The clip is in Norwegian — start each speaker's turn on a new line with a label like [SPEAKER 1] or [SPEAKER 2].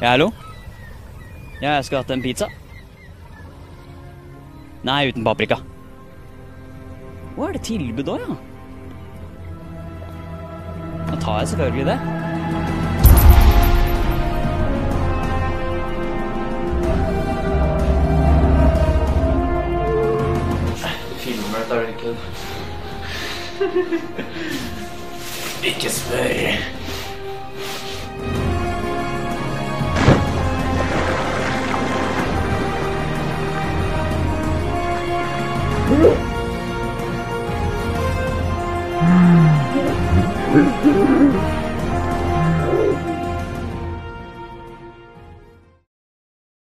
[SPEAKER 1] Ja, hallo? Ja, jeg skulle hatt en pizza. Nei, uten paprika. Hva er det tilbud da, ja? Da tar jeg selvfølgelig det.
[SPEAKER 2] Filmer dette, er det ikke? Bitches way. Mm-hmm.